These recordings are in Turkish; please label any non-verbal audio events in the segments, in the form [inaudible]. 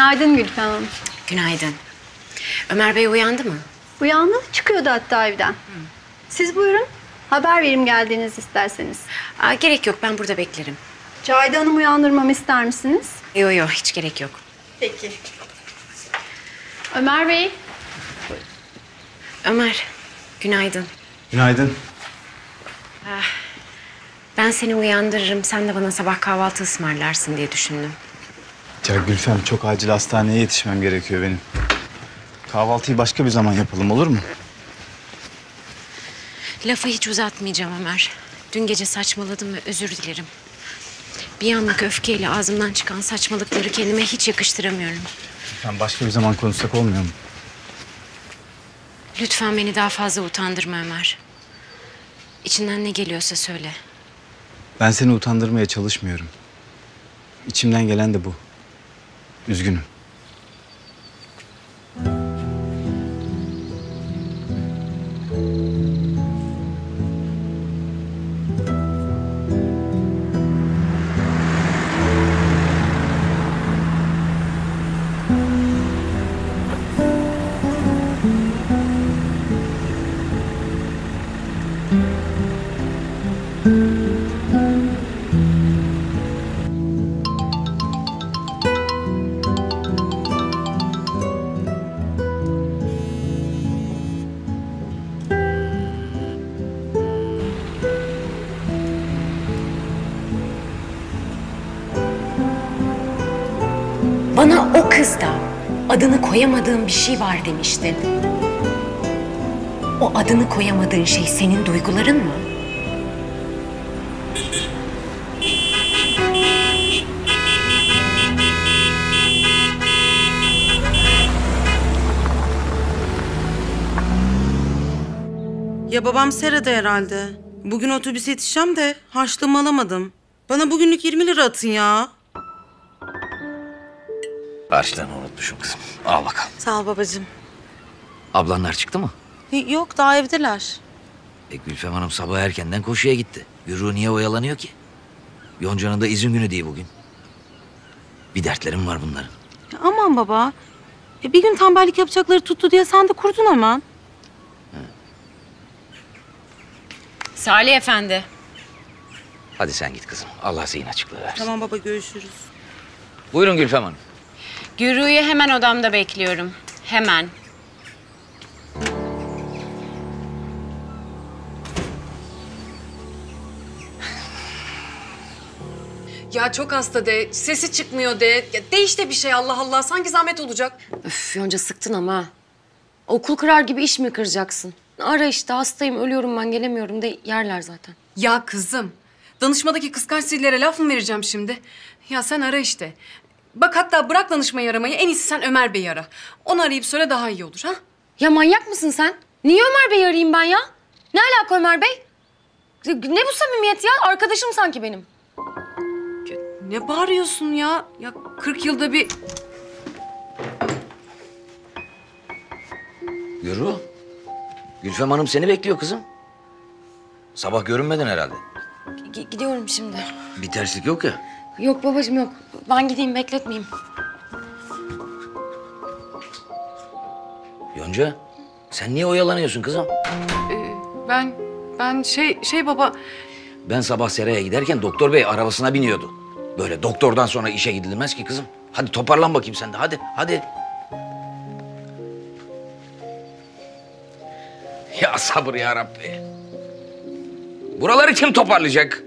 Günaydın Gülfem Hanım. Günaydın. Ömer Bey uyandı mı? Uyandı, çıkıyordu hatta evden. Siz buyurun. Haber vereyim geldiğiniz isterseniz. Aa, gerek yok ben burada beklerim. Cahide Hanım uyandırmamı ister misiniz? Yok yok hiç gerek yok. Peki. Ömer Bey. Ömer günaydın. Günaydın. Ben seni uyandırırım sen de bana sabah kahvaltı ısmarlarsın diye düşündüm. Ya Gülfem çok acil hastaneye yetişmem gerekiyor benim. Kahvaltıyı başka bir zaman yapalım olur mu? Lafı hiç uzatmayacağım Ömer. Dün gece saçmaladım ve özür dilerim. Bir anlık öfkeyle ağzımdan çıkan saçmalıkları kendime hiç yakıştıramıyorum. Gülfem başka bir zaman konuşsak olmuyor mu? Lütfen beni daha fazla utandırma Ömer. İçinden ne geliyorsa söyle. Ben seni utandırmaya çalışmıyorum. İçimden gelen de bu. Üzgünüm. O kızda adını koyamadığın bir şey var demiştin. O adını koyamadığın şey senin duyguların mı? Ya babam serada herhalde. Bugün otobüse yetişeceğim de harçlığımı alamadım. Bana bugünlük 20 lira atın ya. Harçlığını unutmuşum kızım. Al bakalım. Sağ ol babacığım. Ablanlar çıktı mı? Yok daha evdeler. E Gülfem Hanım sabah erkenden koşuya gitti. Yürü niye oyalanıyor ki? Yonca'nın da izin günü değil bugün. Bir dertlerim var bunların. Ya aman baba. E bir gün tembellik yapacakları tuttu diye sen de kurdun hemen. Salih Efendi. Hadi sen git kızım. Allah zihin açıklığı versin. Tamam baba görüşürüz. Buyurun Gülfem Hanım. Gürü'yü hemen odamda bekliyorum. Hemen. Ya çok hasta de, sesi çıkmıyor de. Ya de işte bir şey Allah Allah. Sanki zahmet olacak. Öf Yonca sıktın ama. Okul kırar gibi iş mi kıracaksın? Ara işte hastayım, ölüyorum ben, gelemiyorum de yerler zaten. Ya kızım, danışmadaki kıskanç zillere laf mı vereceğim şimdi? Ya sen ara işte. Bak hatta bırak danışmayı aramayı. En iyisi sen Ömer Bey'i ara. Onu arayıp söyle daha iyi olur ha? Ya manyak mısın sen? Niye Ömer Bey'i arayayım ben ya? Ne alaka Ömer Bey? Ne bu samimiyet ya? Arkadaşım sanki benim. Ne bağırıyorsun ya? Ya 40 yılda bir... Yürü. Gülfem Hanım seni bekliyor kızım. Sabah görünmedin herhalde. G- gidiyorum şimdi. Bir terslik yok ya. Yok babacığım yok. Ben gideyim bekletmeyeyim. Yonca sen niye oyalanıyorsun kızım? Ben, ben şey, şey baba... Ben sabah seraya giderken doktor bey arabasına biniyordu. Böyle doktordan sonra işe gidilmez ki kızım. Hadi toparlan bakayım sen de hadi hadi. Ya sabır ya Rabbi. Buraları kim toparlayacak?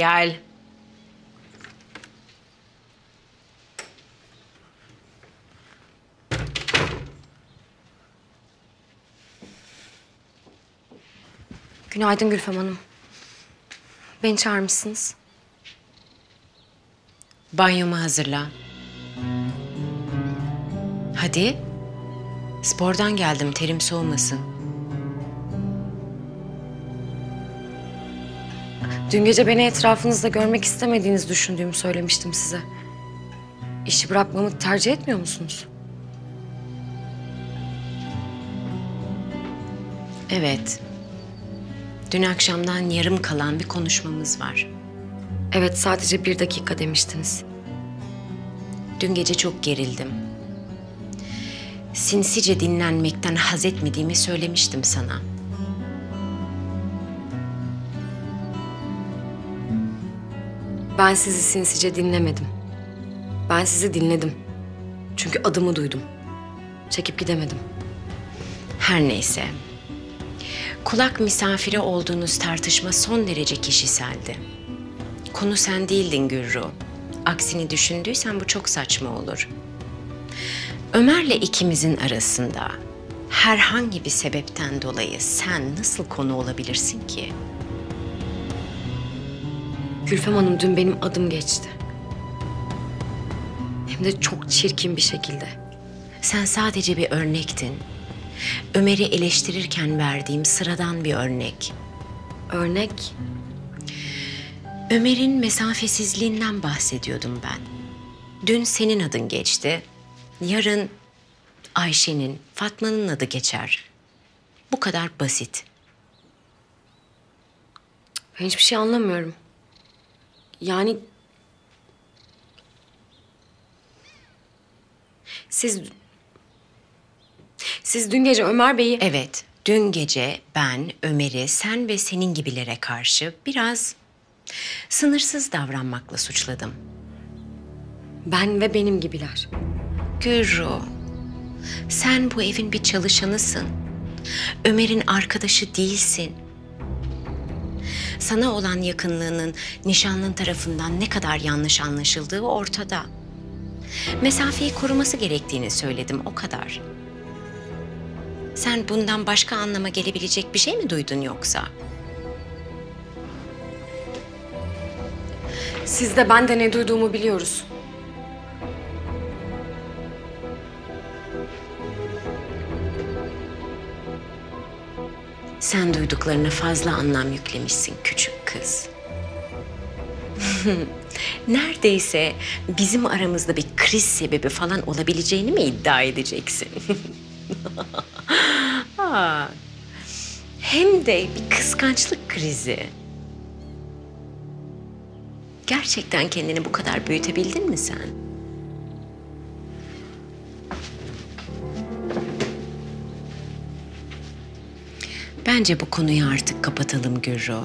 Gel. Günaydın Gülfem Hanım. Beni çağırmışsınız. Banyomu hazırla. Hadi. Spordan geldim terim soğumasın. Dün gece beni etrafınızda görmek istemediğinizi düşündüğümü söylemiştim size. İşi bırakmamı tercih etmiyor musunuz? Evet. Dün akşamdan yarım kalan bir konuşmamız var. Evet sadece bir dakika demiştiniz. Dün gece çok gerildim. Sinsice dinlenmekten haz etmediğimi söylemiştim sana. Ben sizi sinsice dinlemedim. Ben sizi dinledim. Çünkü adımı duydum. Çekip gidemedim. Her neyse. Kulak misafiri olduğunuz tartışma son derece kişiseldi. Konu sen değildin Gürru. Aksini düşündüysen bu çok saçma olur. Ömer'le ikimizin arasında herhangi bir sebepten dolayı sen nasıl konu olabilirsin ki? Gülfem Hanım dün benim adım geçti. Hem de çok çirkin bir şekilde. Sen sadece bir örnektin. Ömer'i eleştirirken verdiğim sıradan bir örnek. Örnek Ömer'in mesafesizliğinden bahsediyordum ben. Dün senin adın geçti. Yarın Ayşe'nin, Fatma'nın adı geçer. Bu kadar basit. ben hiçbir şey anlamıyorum. Yani siz siz dün gece Ömer Bey'i Evet, dün gece ben Ömer'i sen ve senin gibilere karşı biraz sınırsız davranmakla suçladım. ben ve benim gibiler. Gürru, sen bu evin bir çalışanısın. Ömer'in arkadaşı değilsin. Sana olan yakınlığının nişanlın tarafından ne kadar yanlış anlaşıldığı ortada. Mesafeyi koruması gerektiğini söyledim, o kadar. Sen bundan başka anlama gelebilecek bir şey mi duydun yoksa? Siz de ben de ne duyduğumu biliyoruz. Sen duyduklarına fazla anlam yüklemişsin küçük kız. [laughs] Neredeyse bizim aramızda bir kriz sebebi falan olabileceğini mi iddia edeceksin? [laughs] Hem de bir kıskançlık krizi. Gerçekten kendini bu kadar büyütebildin mi sen? Bence bu konuyu artık kapatalım Gürro.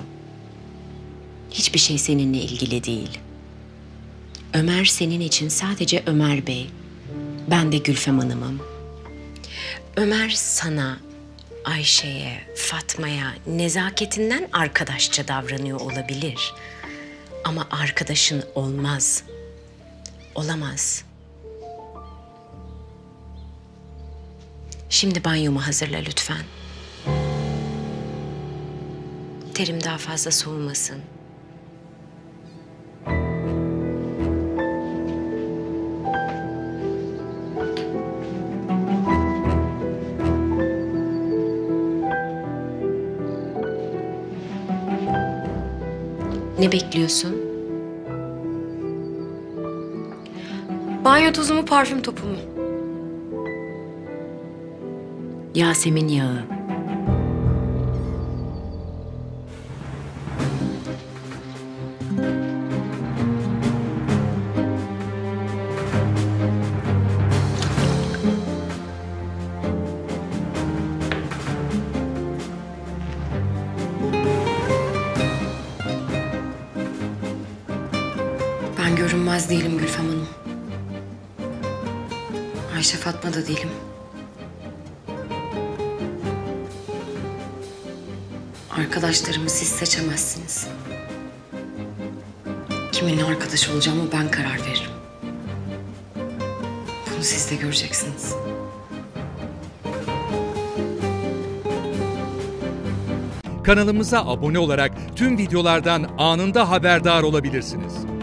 Hiçbir şey seninle ilgili değil. Ömer senin için sadece Ömer Bey. Ben de Gülfem Hanım'ım. Ömer sana, Ayşe'ye, Fatma'ya nezaketinden arkadaşça davranıyor olabilir. Ama arkadaşın olmaz. Olamaz. Şimdi banyomu hazırla lütfen. Terim daha fazla soğumasın. Ne bekliyorsun? Banyo tozu mu parfüm topu mu? Yasemin yağı. Görünmez değilim Gülfem Hanım. Ayşe Fatma da değilim. Arkadaşlarımı siz seçemezsiniz. Kiminle arkadaş olacağımı ben karar veririm. Bunu siz de göreceksiniz. Kanalımıza abone olarak tüm videolardan anında haberdar olabilirsiniz.